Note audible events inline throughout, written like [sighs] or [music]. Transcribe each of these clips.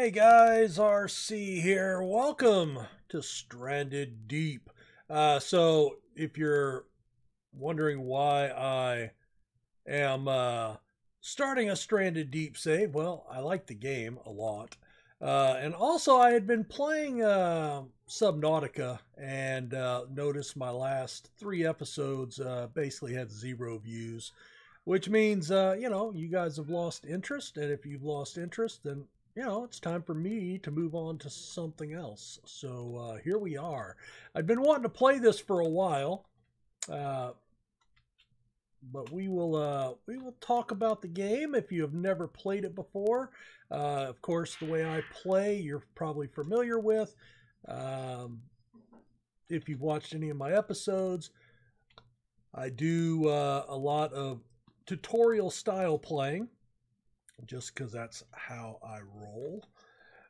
Hey guys, RC here. Welcome to Stranded Deep. Uh, so, if you're wondering why I am uh, starting a Stranded Deep save, well, I like the game a lot. Uh, and also, I had been playing uh, Subnautica and uh, noticed my last three episodes uh, basically had zero views, which means, you know, you guys have lost interest. And if you've lost interest, then you know, it's time for me to move on to something else. So uh, here we are. I've been wanting to play this for a while, uh, but we will uh, we will talk about the game if you have never played it before. Uh, of course, the way I play, you're probably familiar with. Um, if you've watched any of my episodes, I do uh, a lot of tutorial style playing just because that's how I roll.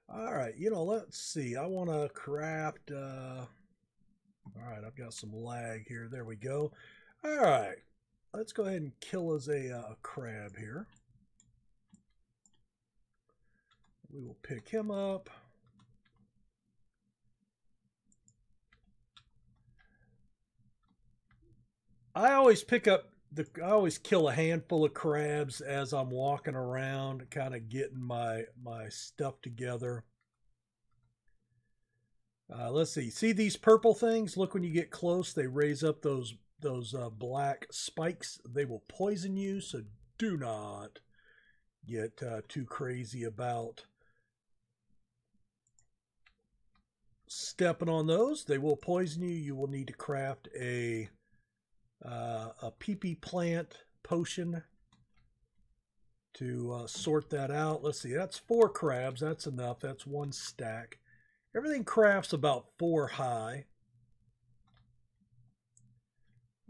All right, you know, let's see. I want to craft. Uh, all right, I've got some lag here. There we go. All right, let's go ahead and kill us a, uh, a crab here. We will pick him up. I always pick up the I always kill a handful of crabs as I'm walking around, kind of getting my my stuff together. Uh, let's see. See these purple things? Look when you get close, they raise up those those uh, black spikes. They will poison you, so do not get uh, too crazy about stepping on those. They will poison you. You will need to craft a uh, a Pipi plant potion to uh, sort that out. Let's see, that's four crabs. That's enough. That's one stack. Everything crafts about four high.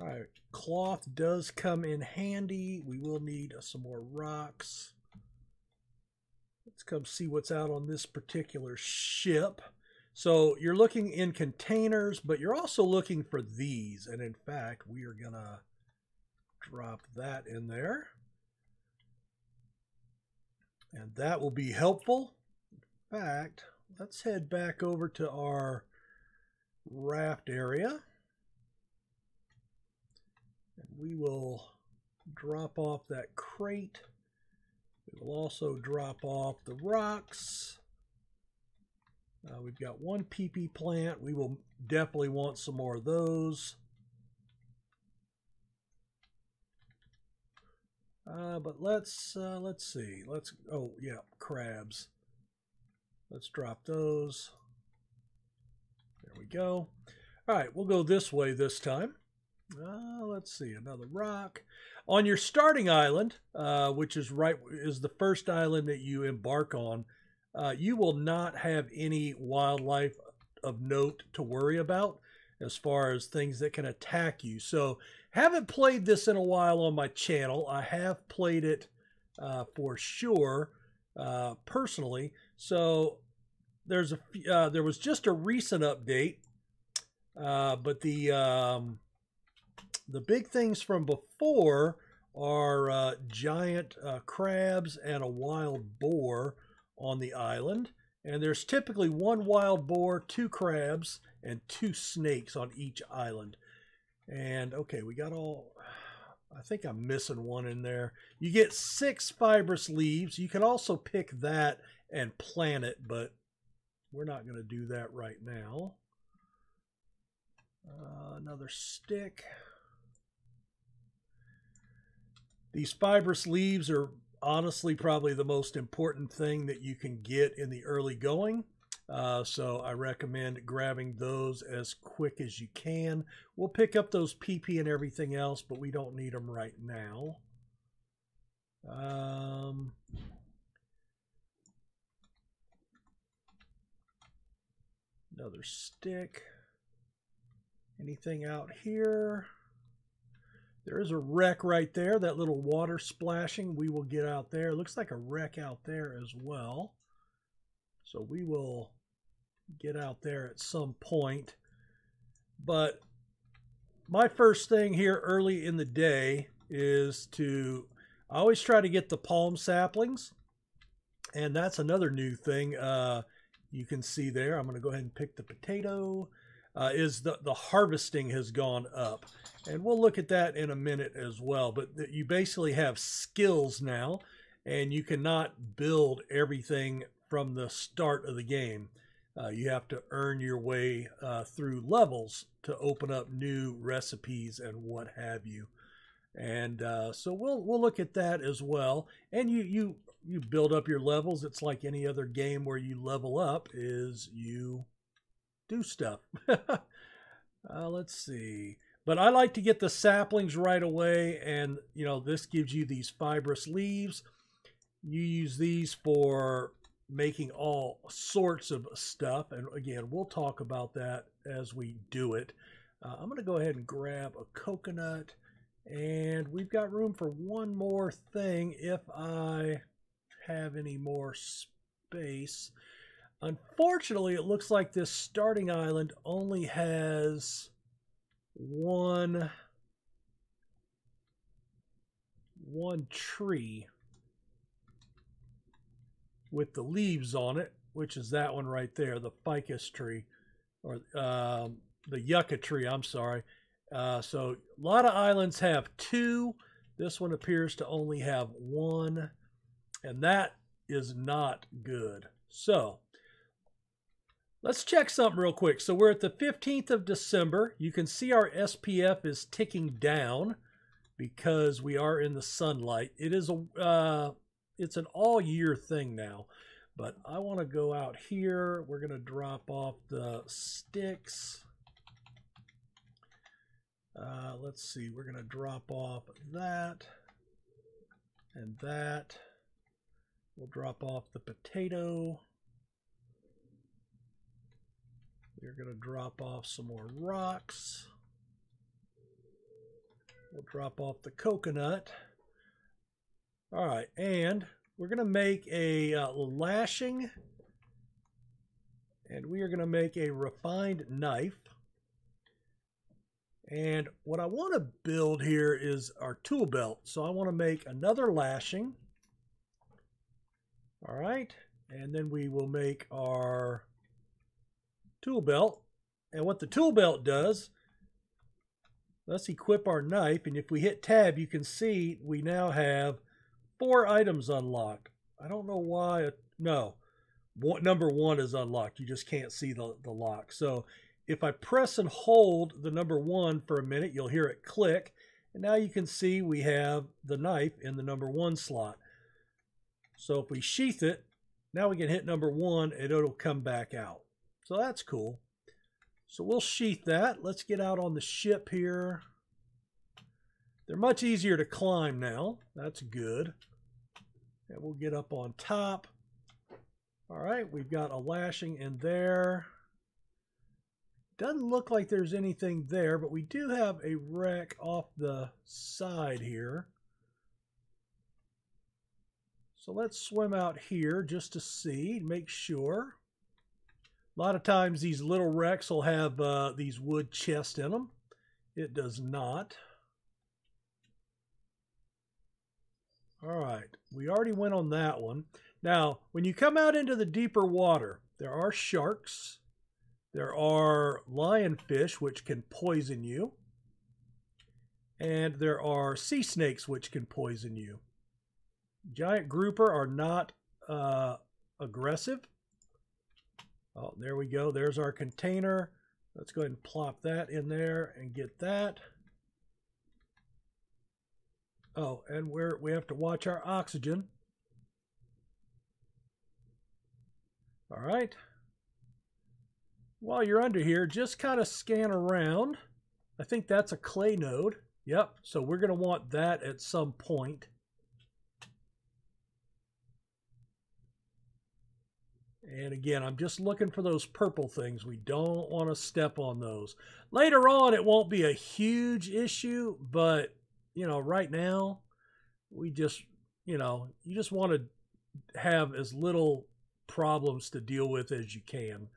All right, cloth does come in handy. We will need some more rocks. Let's come see what's out on this particular ship. So you're looking in containers, but you're also looking for these. And in fact, we are going to drop that in there. And that will be helpful. In fact, let's head back over to our raft area. And we will drop off that crate. We will also drop off the rocks. Uh, we've got one Pipi plant. We will definitely want some more of those. Uh, but let's uh, let's see. Let's oh yeah, crabs. Let's drop those. There we go. All right, we'll go this way this time. Uh, let's see another rock on your starting island, uh, which is right is the first island that you embark on uh, you will not have any wildlife of note to worry about as far as things that can attack you. So, haven't played this in a while on my channel. I have played it uh, for sure uh, personally. So, there's a uh, there was just a recent update, uh, but the um, the big things from before are uh, giant uh, crabs and a wild boar on the island. And there's typically one wild boar, two crabs, and two snakes on each island. And okay, we got all. I think I'm missing one in there. You get six fibrous leaves. You can also pick that and plant it, but we're not going to do that right now. Uh, another stick. These fibrous leaves are honestly probably the most important thing that you can get in the early going. Uh, so I recommend grabbing those as quick as you can. We'll pick up those Pipi and everything else, but we don't need them right now. Um, another stick. Anything out here? There is a wreck right there, that little water splashing. We will get out there. Looks like a wreck out there as well. So we will get out there at some point. But my first thing here early in the day is to I always try to get the palm saplings. And that's another new thing uh, you can see there. I'm going to go ahead and pick the potato. Uh, is the, the harvesting has gone up. And we'll look at that in a minute as well. But you basically have skills now, and you cannot build everything from the start of the game. Uh, you have to earn your way uh, through levels to open up new recipes and what have you. And uh, so we'll we'll look at that as well. And you you you build up your levels. It's like any other game where you level up. Is you do stuff. [laughs] Uh, let's see. But I like to get the saplings right away, and you know this gives you these fibrous leaves. You use these for making all sorts of stuff. And again, we'll talk about that as we do it. Uh, I'm going to go ahead and grab a coconut. And we've got room for one more thing if I have any more space. Unfortunately, it looks like this starting island only has one one tree with the leaves on it, which is that one right there, the ficus tree, or um, the yucca tree, I'm sorry. Uh, so a lot of islands have two. This one appears to only have one, and that is not good. So let's check something real quick. So we're at the 15th of December. You can see our SPF is ticking down because we are in the sunlight. It is a uh, it's an all year thing now. But I want to go out here. We're going to drop off the sticks. Uh, let's see, we're going to drop off that and that. We'll drop off the potato. We're going to drop off some more rocks. We'll drop off the coconut. All right, and we're going to make a uh, lashing, and we are going to make a refined knife. And what I want to build here is our tool belt. So I want to make another lashing. All right, and then we will make our tool belt. And what the tool belt does, let's equip our knife. And if we hit tab, you can see we now have four items unlocked. I don't know why. No, number one is unlocked. You just can't see the, the lock. So if I press and hold the number one for a minute, you'll hear it click. And now you can see we have the knife in the number one slot. So if we sheath it, now we can hit number one and it'll come back out. So that's cool. So we'll sheath that. Let's get out on the ship here. They're much easier to climb now. That's good. And we'll get up on top. All right, we've got a lashing in there. Doesn't look like there's anything there, but we do have a wreck off the side here. So let's swim out here just to see, make sure. A lot of times these little wrecks will have uh, these wood chests in them. It does not. All right, we already went on that one. Now, when you come out into the deeper water, there are sharks. There are lionfish, which can poison you. And there are sea snakes, which can poison you. Giant grouper are not uh, aggressive. Oh, there we go. There's our container. Let's go ahead and plop that in there and get that. Oh, and we're, we have to watch our oxygen. All right. While you're under here, just kind of scan around. I think that's a clay node. Yep, so we're going to want that at some point. And again, I'm just looking for those purple things. We don't want to step on those. Later on, it won't be a huge issue, but you know, right now, we just, you know, you just want to have as little problems to deal with as you can.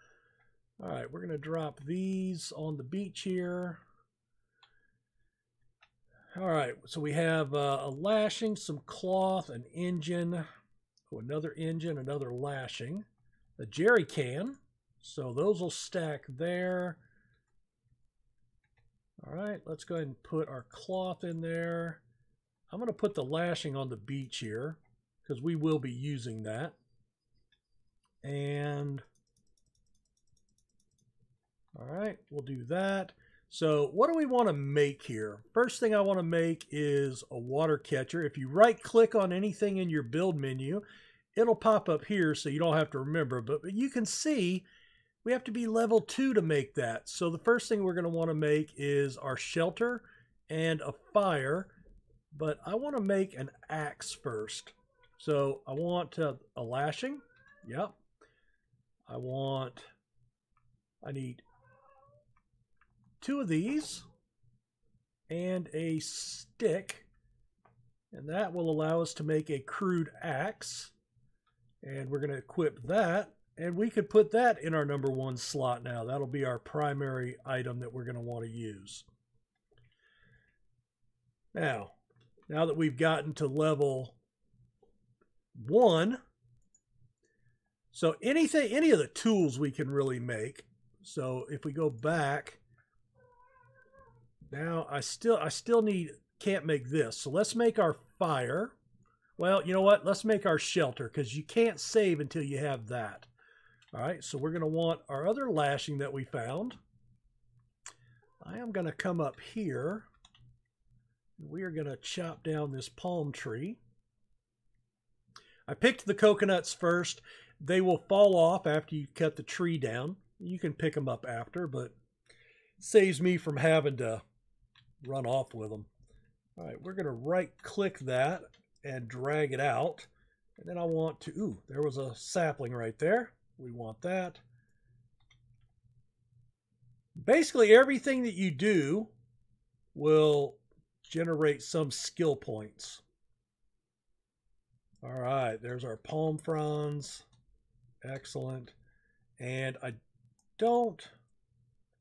All right, we're going to drop these on the beach here. All right, so we have uh, a lashing, some cloth, an engine. Oh, another engine, another lashing. A jerry can. So those will stack there. All right, let's go ahead and put our cloth in there. I'm going to put the lashing on the beach here because we will be using that. And all right, we'll do that. So what do we want to make here? First thing I want to make is a water catcher. If you right click on anything in your build menu, it'll pop up here so you don't have to remember. But you can see we have to be level two to make that. So the first thing we're going to want to make is our shelter and a fire. But I want to make an axe first. So I want uh, a lashing. Yep. I want, I need two of these and a stick. And that will allow us to make a crude axe. And we're going to equip that. And we could put that in our number one slot now. That'll be our primary item that we're going to want to use. Now, now that we've gotten to level one, so anything, any of the tools we can really make. So if we go back, now I still I still need can't make this. So let's make our fire. Well, you know what? Let's make our shelter because you can't save until you have that. All right, so we're going to want our other lashing that we found. I am going to come up here. We are going to chop down this palm tree. I picked the coconuts first. They will fall off after you cut the tree down. You can pick them up after, but saves me from having to run off with them. All right, we're going to right click that and drag it out. And then I want to, ooh, there was a sapling right there. We want that. Basically, everything that you do will generate some skill points. All right, there's our palm fronds. Excellent. And I don't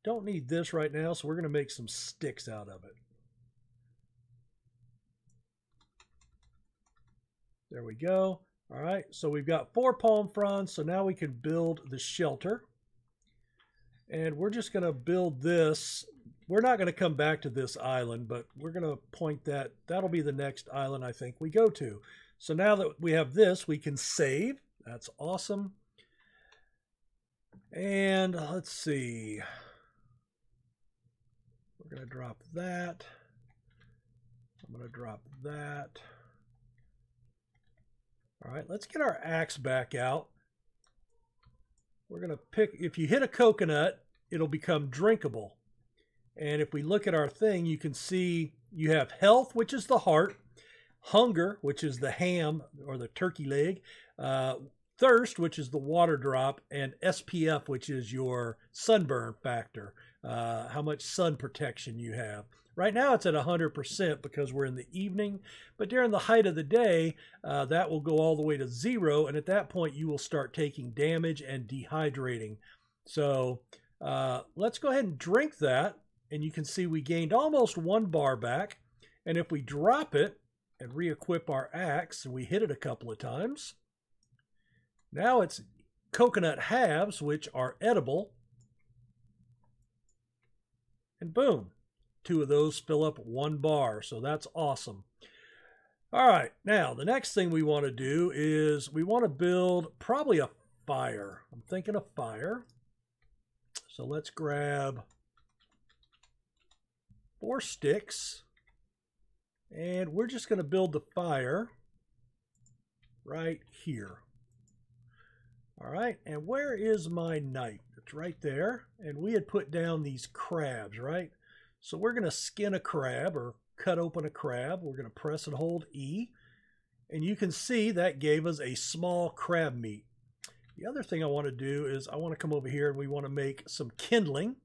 don't need this right now, so we're going to make some sticks out of it. There we go. All right, so we've got four palm fronds, so now we can build the shelter. And we're just going to build this. We're not going to come back to this island, but we're going to point that. That'll be the next island I think we go to. So now that we have this, we can save. That's awesome. And uh, let's see. We're going to drop that. I'm going to drop that. All right, let's get our axe back out. We're going to pick, if you hit a coconut, it'll become drinkable. And if we look at our thing, you can see you have health, which is the heart, hunger, which is the ham or the turkey leg, uh, thirst, which is the water drop, and SPF, which is your sunburn factor, uh, how much sun protection you have. Right now it's at 100% because we're in the evening, but during the height of the day, uh, that will go all the way to zero, and at that point you will start taking damage and dehydrating. So uh, let's go ahead and drink that, and you can see we gained almost one bar back, and if we drop it and re-equip our axe, and we hit it a couple of times, now it's coconut halves, which are edible. And boom, two of those fill up one bar. So that's awesome. All right, now the next thing we want to do is we want to build probably a fire. I'm thinking a fire. So let's grab four sticks and we're just going to build the fire right here. All right, and where is my knife? Right there. And we had put down these crabs, right? So we're going to skin a crab or cut open a crab. We're going to press and hold E. And you can see that gave us a small crab meat. The other thing I want to do is I want to come over here and we want to make some kindling.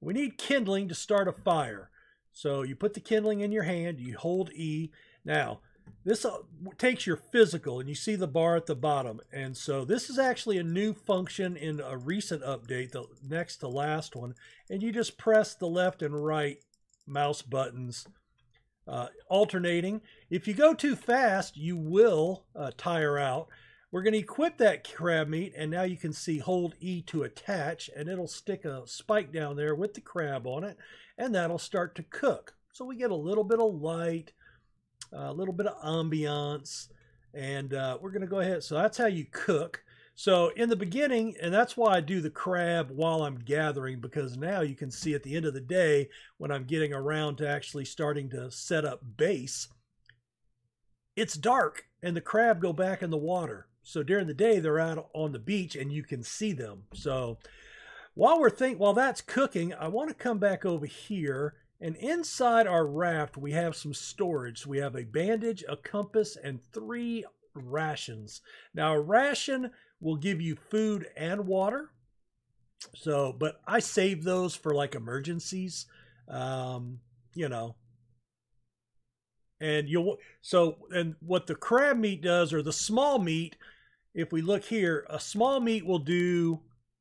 We need kindling to start a fire. So you put the kindling in your hand, you hold E. Now, this uh, takes your physical, and you see the bar at the bottom. And so this is actually a new function in a recent update, the next to last one. And you just press the left and right mouse buttons uh, alternating. If you go too fast, you will uh, tire out. We're going to equip that crab meat, and now you can see hold E to attach, and it'll stick a spike down there with the crab on it, and that'll start to cook. So we get a little bit of light, a little bit of ambiance, and uh, we're going to go ahead. So that's how you cook. So in the beginning, and that's why I do the crab while I'm gathering, because now you can see at the end of the day, when I'm getting around to actually starting to set up base, it's dark and the crab go back in the water. So during the day, they're out on the beach and you can see them. So while we're think while that's cooking, I want to come back over here and inside our raft, we have some storage. We have a bandage, a compass, and three rations. Now, a ration will give you food and water. So, but I save those for like emergencies, um, you know. And you'll, so, and what the crab meat does, or the small meat, if we look here, a small meat will do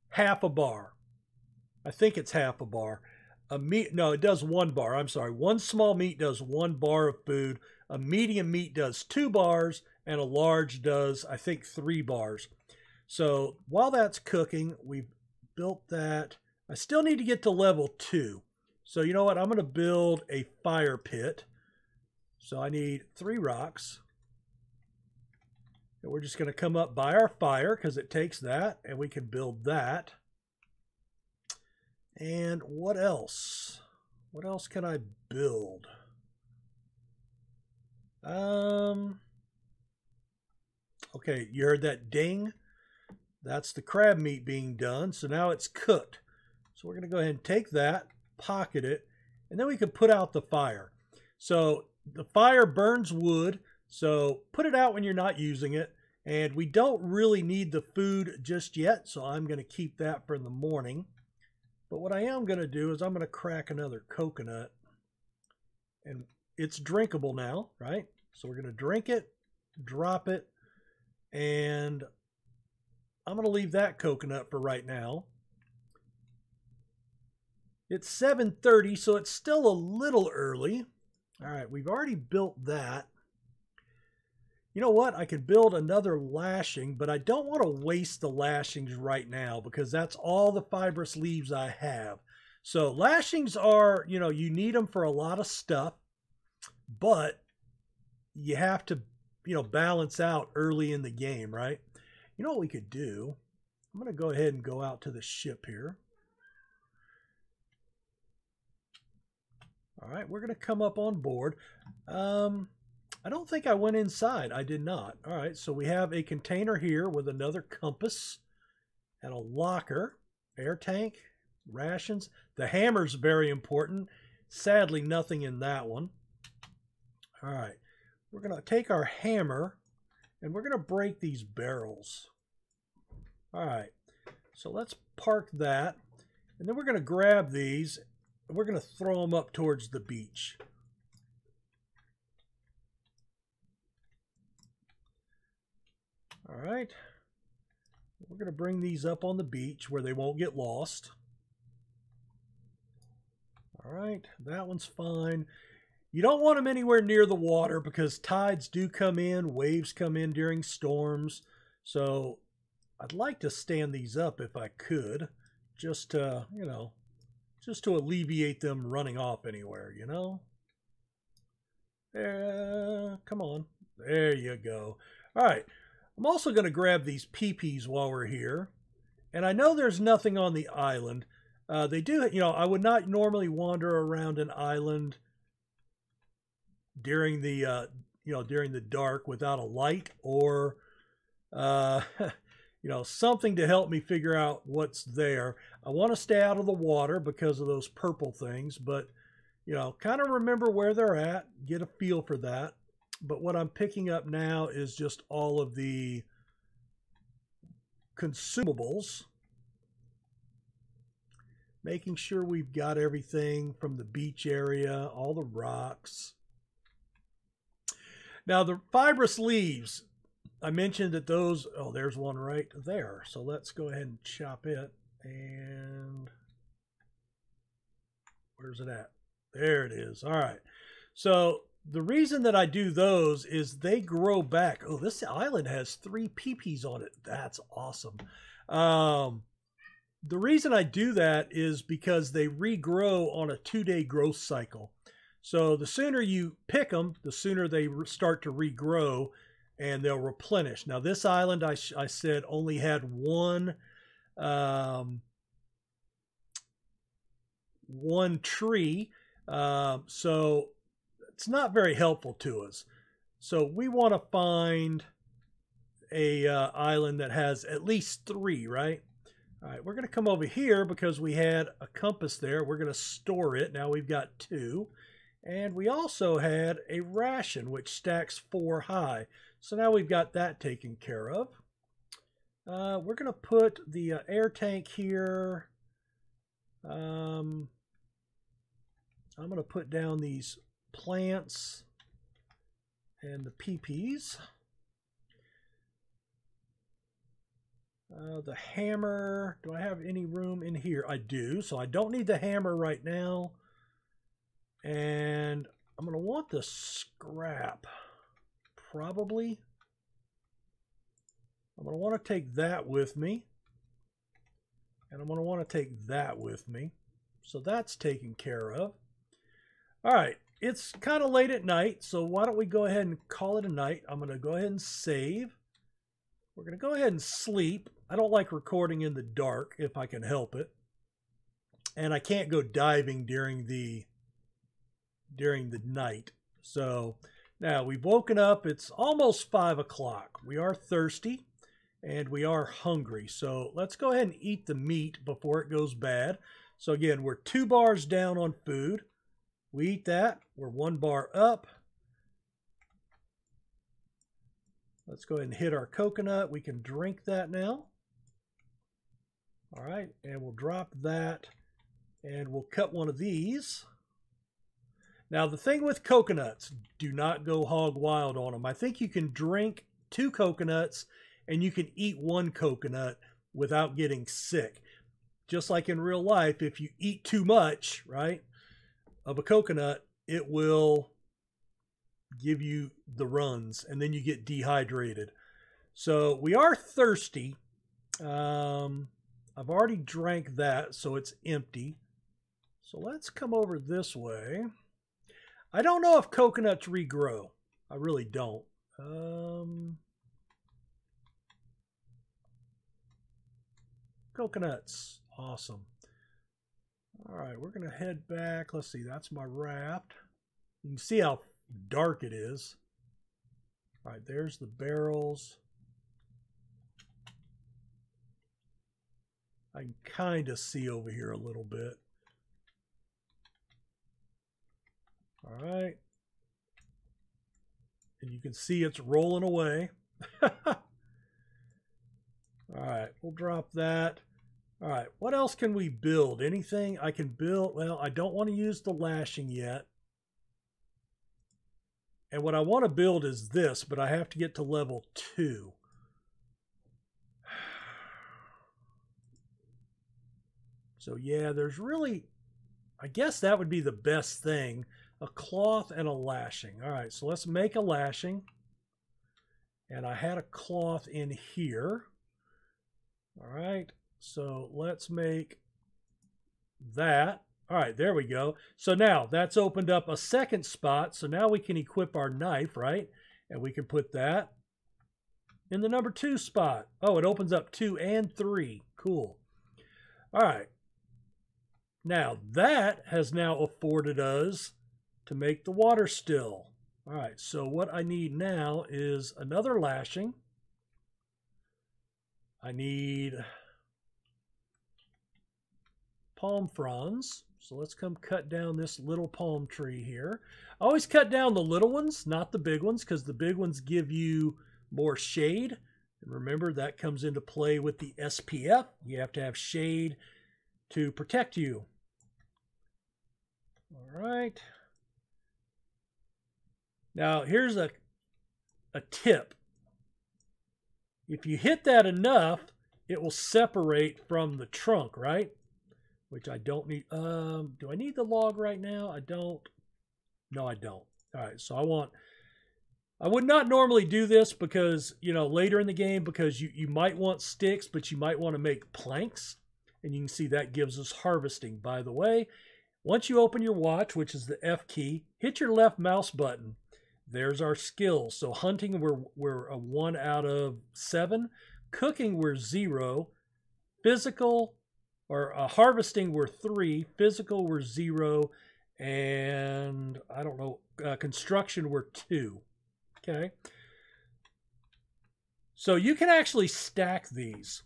half a bar. I think it's half a bar. A meat, no, it does one bar. I'm sorry. One small meat does one bar of food. A medium meat does two bars, and a large does, I think, three bars. So while that's cooking, we've built that. I still need to get to level two. So you know what? I'm going to build a fire pit. So I need three rocks. And we're just going to come up by our fire because it takes that and we can build that. And what else? What else can I build? Um, okay, you heard that ding? That's the crab meat being done. So now it's cooked. So we're going to go ahead and take that, pocket it, and then we can put out the fire. So the fire burns wood, so put it out when you're not using it. And we don't really need the food just yet, so I'm going to keep that for the morning. But what I am going to do is I'm going to crack another coconut. And it's drinkable now, right? So we're going to drink it, drop it, and I'm going to leave that coconut for right now. It's 7.30, so it's still a little early. All right, we've already built that. You know what? I could build another lashing, but I don't want to waste the lashings right now because that's all the fibrous leaves I have. So lashings are, you know, you need them for a lot of stuff, but you have to, you know, balance out early in the game, right? You know what we could do? I'm going to go ahead and go out to the ship here. All right, we're going to come up on board. Um, I don't think I went inside. I did not. All right, so we have a container here with another compass and a locker, air tank, rations. The hammer's very important. Sadly, nothing in that one. All right, we're going to take our hammer and we're going to break these barrels. All right, so let's park that. And then we're going to grab these and we're going to throw them up towards the beach. All right. We're going to bring these up on the beach where they won't get lost. All right, that one's fine. You don't want them anywhere near the water because tides do come in, waves come in during storms. So I'd like to stand these up if I could, just to, you know, just to alleviate them running off anywhere, you know? Uh, come on. There you go. All right. I'm also going to grab these pipis while we're here. And I know there's nothing on the island. Uh, they do, you know, I would not normally wander around an island during the, uh, you know, during the dark without a light or, uh, [laughs] you know, something to help me figure out what's there. I want to stay out of the water because of those purple things, but, you know, kind of remember where they're at, get a feel for that. But what I'm picking up now is just all of the consumables. Making sure we've got everything from the beach area, all the rocks. Now the fibrous leaves, I mentioned that those, oh, there's one right there. So let's go ahead and chop it. And where's it at? There it is. All right. So the reason that I do those is they grow back. Oh, this island has three pipis on it. That's awesome. Um, the reason I do that is because they regrow on a two day growth cycle. So the sooner you pick them, the sooner they start to regrow and they'll replenish. Now, this island, I, I said, only had one. Um, one tree. Uh, so it's not very helpful to us. So we want to find a uh, island that has at least three, right? All right, we're going to come over here because we had a compass there. We're going to store it. Now we've got two. And we also had a ration, which stacks four high. So now we've got that taken care of. Uh, we're going to put the uh, air tank here. Um, I'm going to put down these plants and the pipis. Uh, the hammer, do I have any room in here? I do, so I don't need the hammer right now. And I'm going to want the scrap, probably. I'm going to want to take that with me. And I'm going to want to take that with me. So that's taken care of. All right, it's kind of late at night, so why don't we go ahead and call it a night. I'm going to go ahead and save. We're going to go ahead and sleep. I don't like recording in the dark if I can help it. And I can't go diving during the during the night. So now we've woken up. It's almost five o'clock. We are thirsty and we are hungry. So let's go ahead and eat the meat before it goes bad. So again, we're two bars down on food. We eat that. We're one bar up. Let's go ahead and hit our coconut. We can drink that now. All right, and we'll drop that and we'll cut one of these. Now, the thing with coconuts, do not go hog wild on them. I think you can drink two coconuts and you can eat one coconut without getting sick. Just like in real life, if you eat too much, right, of a coconut, it will give you the runs and then you get dehydrated. So we are thirsty. Um, I've already drank that, so it's empty. So let's come over this way. I don't know if coconuts regrow. I really don't. Um, coconuts. Awesome. All right, we're going to head back. Let's see, that's my raft. You can see how dark it is. All right, there's the barrels. I can kind of see over here a little bit. All right. And you can see it's rolling away. [laughs] All right, we'll drop that. All right, what else can we build? Anything I can build? Well, I don't want to use the lashing yet. And what I want to build is this, but I have to get to level 2. [sighs] So yeah, there's really, I guess that would be the best thing. A cloth and a lashing. All right, so let's make a lashing. And I had a cloth in here. All right, so let's make that. All right, there we go. So now that's opened up a second spot. So now we can equip our knife, right? And we can put that in the number two spot. Oh, it opens up two and three. Cool. All right. Now that has now afforded us to make the water still. All right, so what I need now is another lashing. I need palm fronds. So let's come cut down this little palm tree here. I always cut down the little ones, not the big ones, because the big ones give you more shade. And remember, that comes into play with the SPF. You have to have shade to protect you. All right. Now, here's a, a tip. If you hit that enough, it will separate from the trunk, right? Which I don't need. Um, do I need the log right now? I don't. No, I don't. All right, so I want, I would not normally do this because, you know, later in the game, because you, you might want sticks, but you might want to make planks. And you can see that gives us harvesting. By the way, once you open your watch, which is the F key, hit your left mouse button. There's our skills. So hunting, we're, we're a one out of seven. Cooking, we're zero. Physical, or uh, harvesting, we're three. Physical, we're zero. And I don't know, uh, construction, we're two. Okay. So you can actually stack these.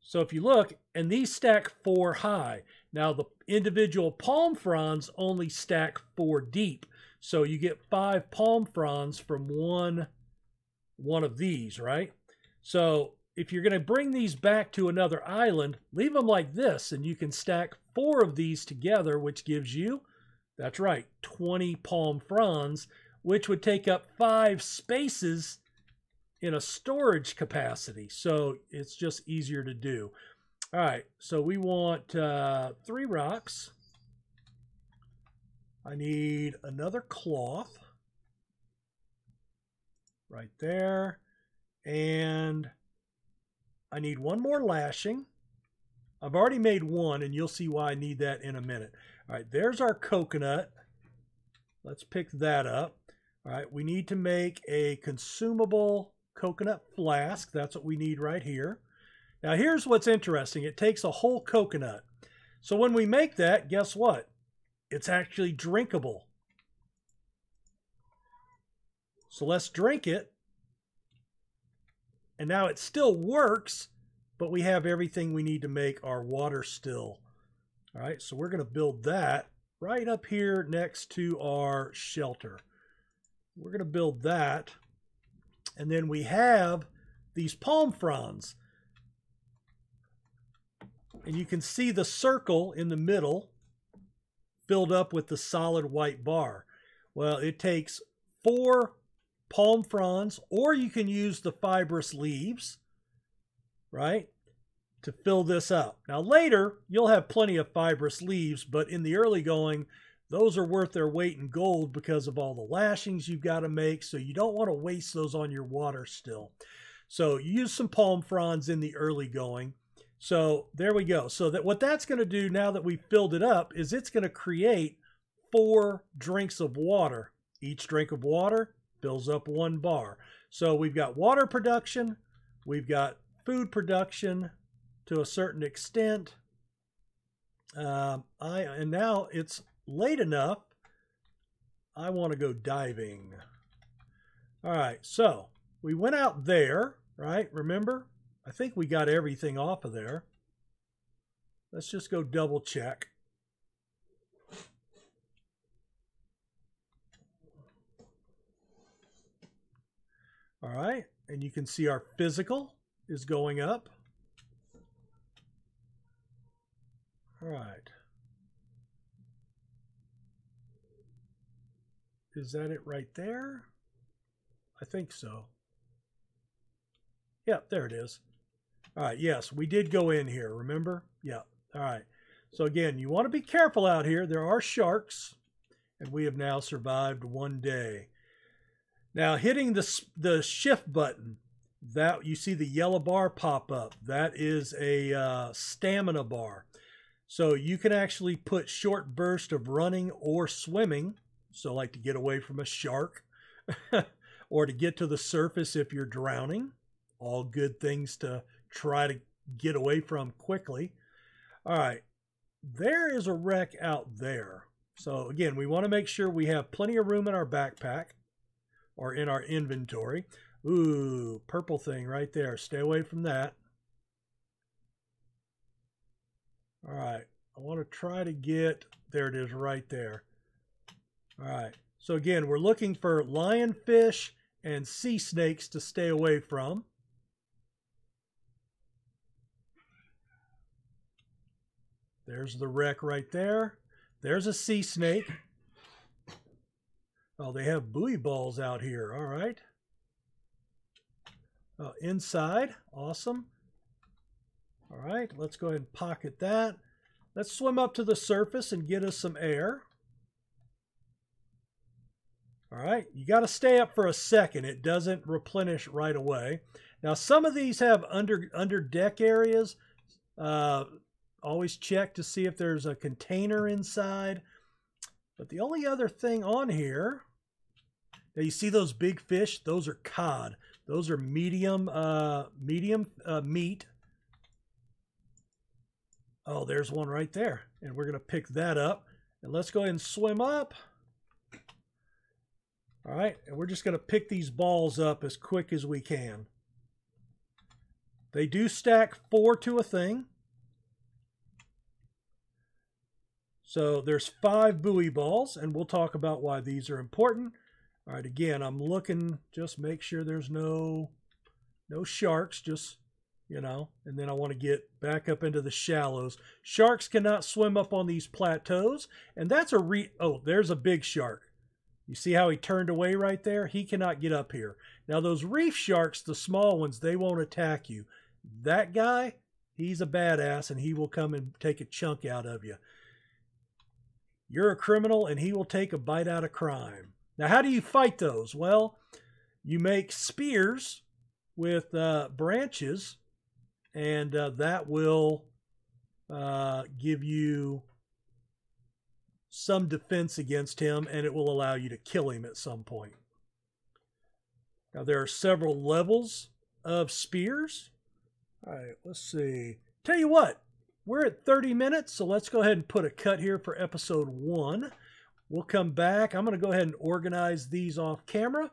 So if you look, and these stack four high. Now the individual palm fronds only stack four deep. So you get five palm fronds from one, one of these, right? So if you're going to bring these back to another island, leave them like this, and you can stack four of these together, which gives you, that's right, 20 palm fronds, which would take up five spaces in a storage capacity. So it's just easier to do. All right, so we want uh, three rocks. I need another cloth right there. And I need one more lashing. I've already made one, and you'll see why I need that in a minute. All right, there's our coconut. Let's pick that up. All right, we need to make a consumable coconut flask. That's what we need right here. Now here's what's interesting. It takes a whole coconut. So when we make that, guess what? It's actually drinkable. So let's drink it. And now it still works, but we have everything we need to make our water still. All right, so we're going to build that right up here next to our shelter. We're going to build that. And then we have these palm fronds. And you can see the circle in the middle filled up with the solid white bar. Well, it takes four palm fronds, or you can use the fibrous leaves, right, to fill this up. Now, later, you'll have plenty of fibrous leaves, but in the early going, those are worth their weight in gold because of all the lashings you've got to make. So you don't want to waste those on your water still. So use some palm fronds in the early going. So there we go. So that what that's going to do now that we've filled it up is it's going to create four drinks of water. Each drink of water fills up one bar. So we've got water production, we've got food production to a certain extent. Um, I and now it's late enough. I want to go diving. All right, so we went out there, right? Remember, I think we got everything off of there. Let's just go double check. Right, and you can see our physical is going up. All right. Is that it right there? I think so. Yeah, there it is. All right, yes, we did go in here, remember? Yeah, all right. So again, you want to be careful out here. There are sharks, and we have now survived one day. Now, hitting the, the shift button, that you see the yellow bar pop up. That is a uh, stamina bar. So you can actually put short burst of running or swimming so, like to get away from a shark [laughs] or to get to the surface if you're drowning. All good things to try to get away from quickly. All right, there is a wreck out there. So, again, we want to make sure we have plenty of room in our backpack or in our inventory. Ooh, purple thing right there. Stay away from that. All right, I want to try to get, there it is right there. All right. So again, we're looking for lionfish and sea snakes to stay away from. There's the wreck right there. There's a sea snake. Oh, they have buoy balls out here. All right. Uh, inside. Awesome. All right. Let's go ahead and pocket that. Let's swim up to the surface and get us some air. All right, you got to stay up for a second. It doesn't replenish right away. Now, some of these have under under deck areas. Uh, always check to see if there's a container inside. But the only other thing on here, now you see those big fish? Those are cod. Those are medium uh, medium uh, meat. Oh, there's one right there. And we're going to pick that up. And let's go ahead and swim up. All right, and we're just going to pick these balls up as quick as we can. They do stack four to a thing. So there's five buoy balls, and we'll talk about why these are important. All right, again, I'm looking, just make sure there's no, no sharks, just, you know, and then I want to get back up into the shallows. Sharks cannot swim up on these plateaus, and that's a re, oh, there's a big shark. You see how he turned away right there? He cannot get up here. Now those reef sharks, the small ones, they won't attack you. That guy, he's a badass and he will come and take a chunk out of you. You're a criminal and he will take a bite out of crime. Now, how do you fight those? Well, you make spears with uh, branches, and uh, that will uh, give you some defense against him, and it will allow you to kill him at some point. Now, there are several levels of spears. All right, let's see. Tell you what, we're at 30 minutes, so let's go ahead and put a cut here for episode one. We'll come back. I'm going to go ahead and organize these off camera.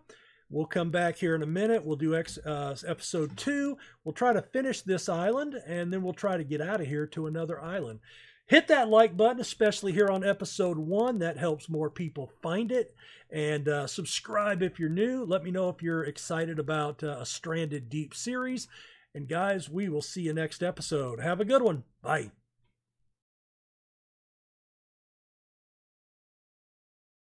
We'll come back here in a minute. We'll do ex, uh, episode two. We'll try to finish this island, and then we'll try to get out of here to another island. Hit that like button, especially here on episode one. That helps more people find it. And uh, subscribe if you're new. Let me know if you're excited about uh, a Stranded Deep series. And guys, we will see you next episode. Have a good one. Bye.